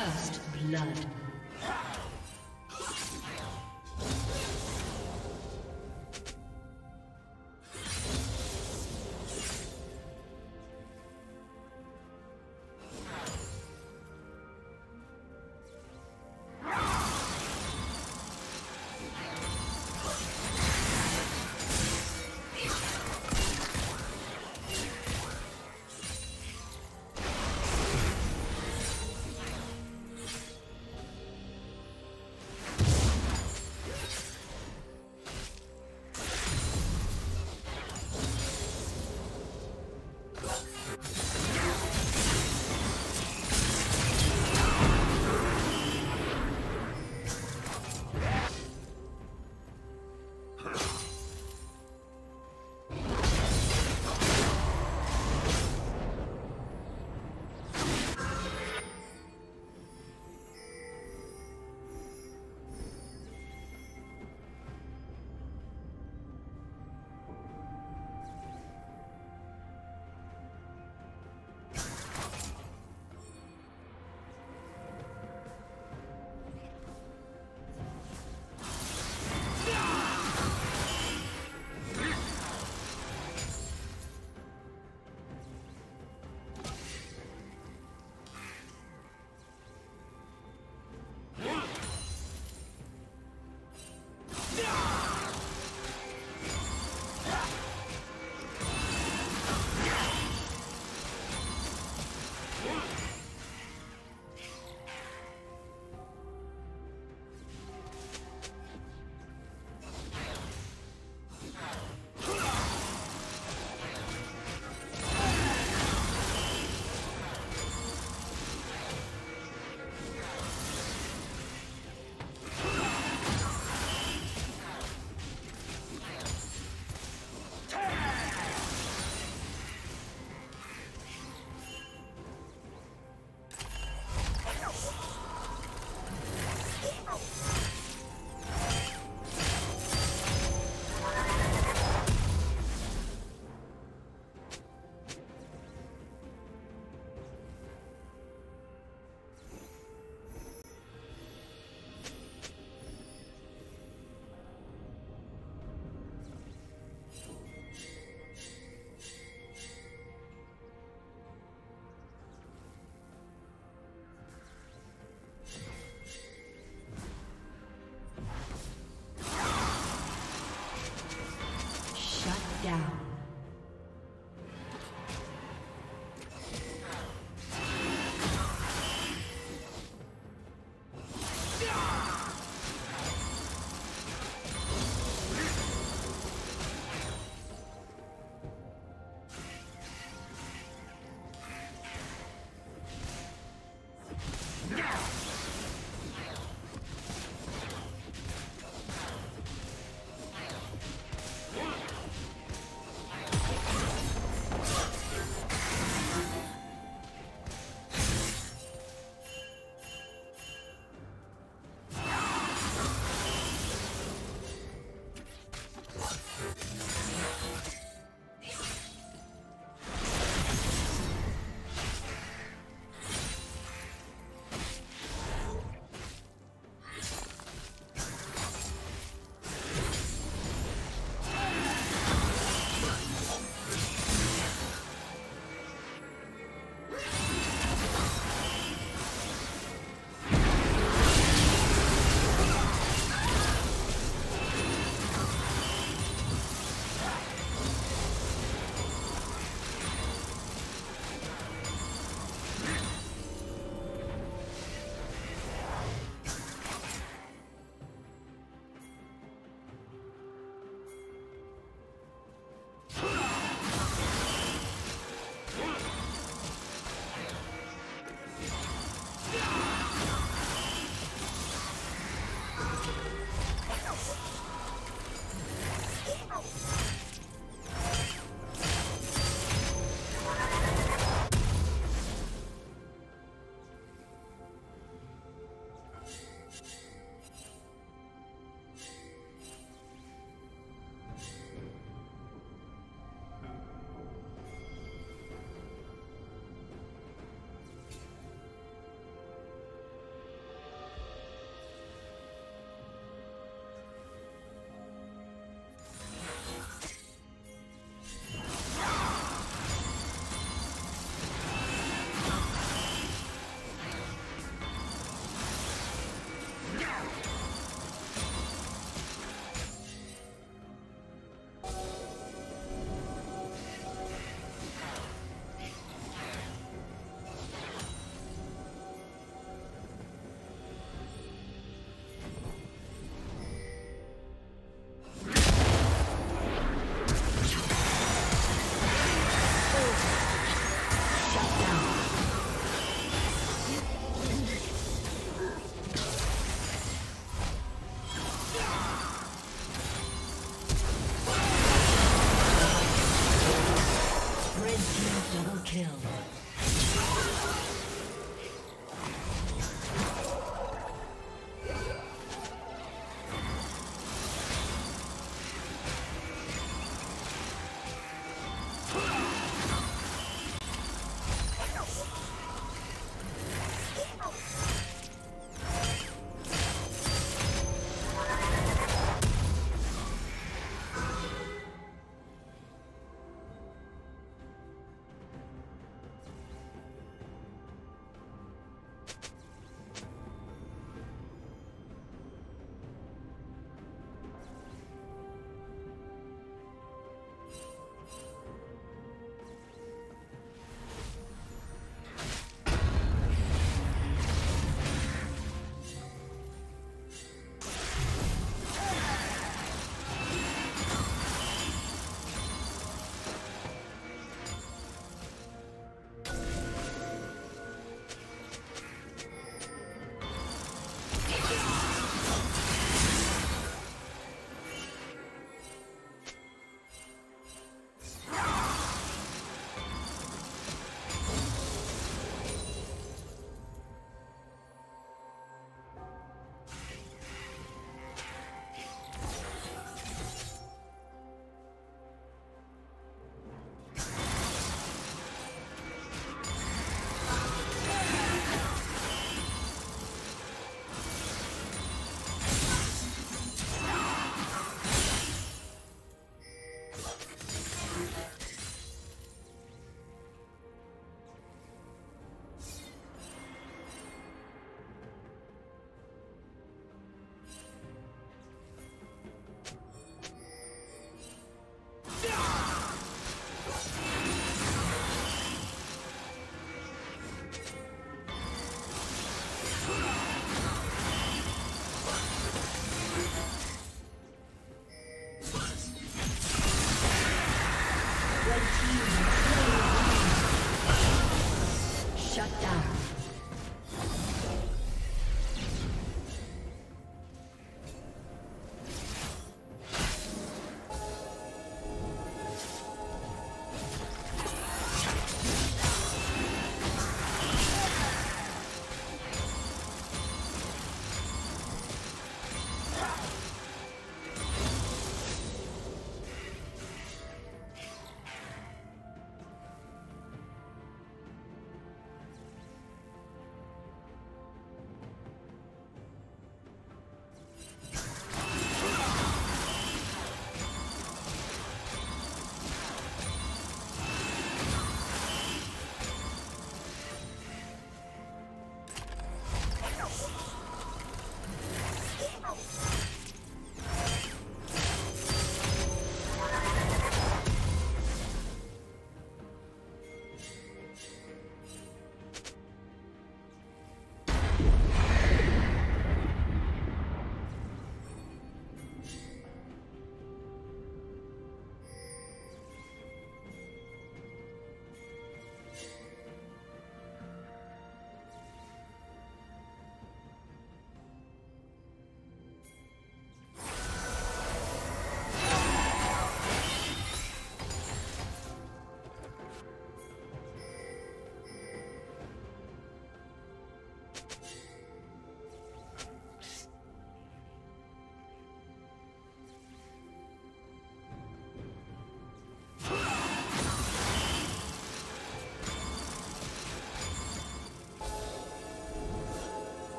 First blood.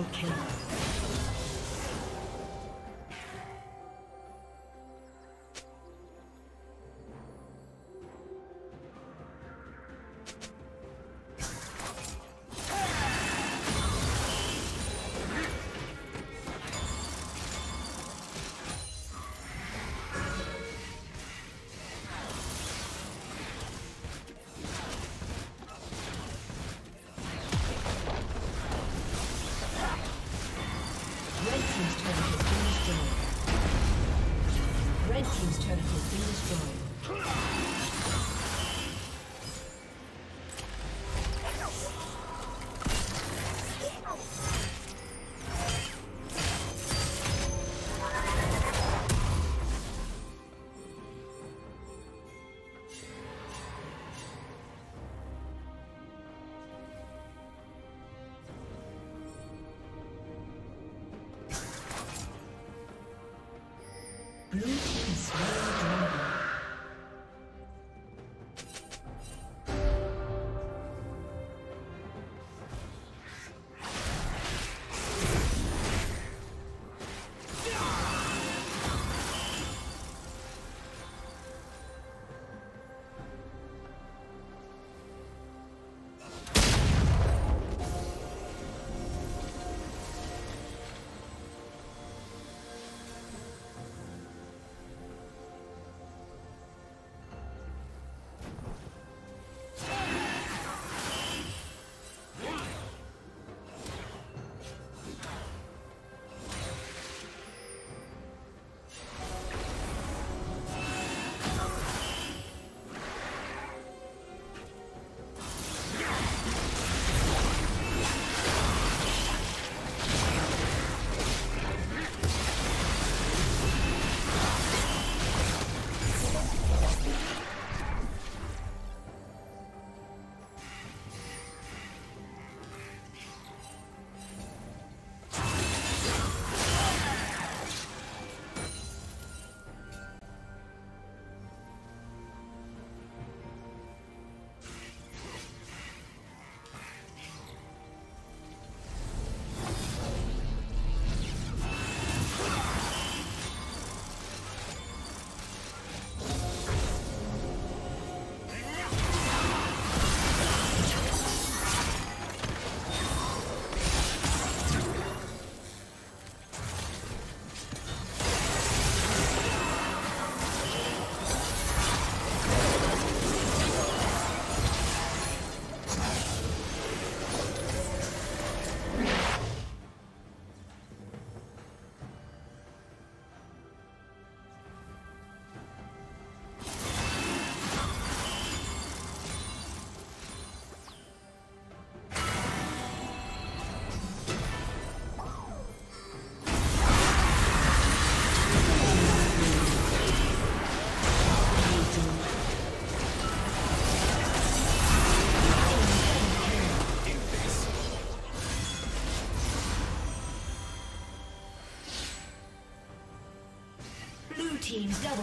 Triple kill.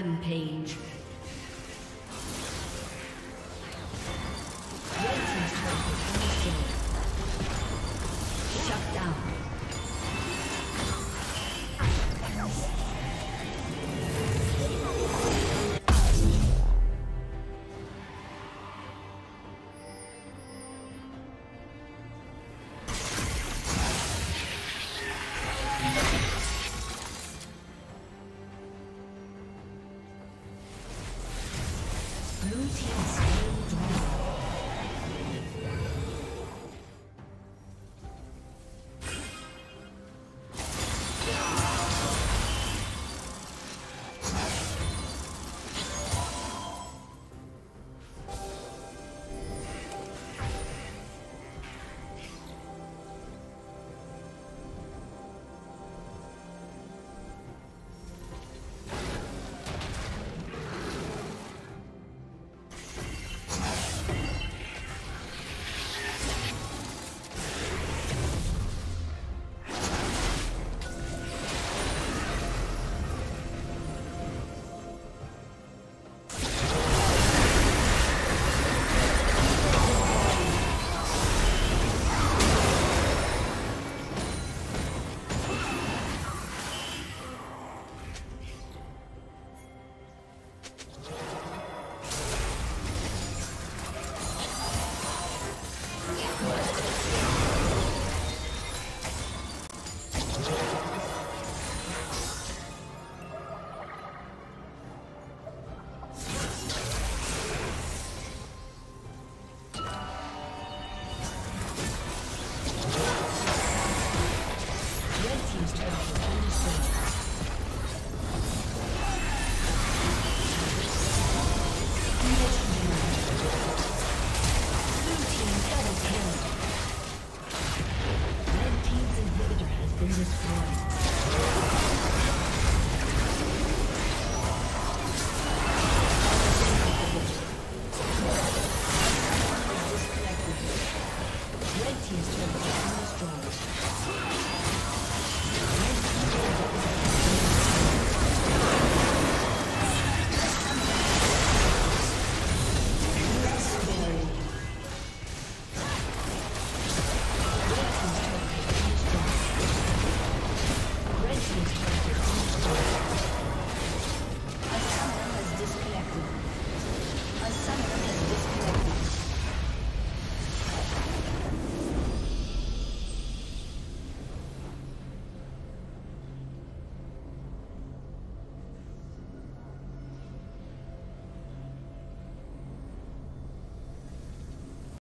Rampage. Blue team's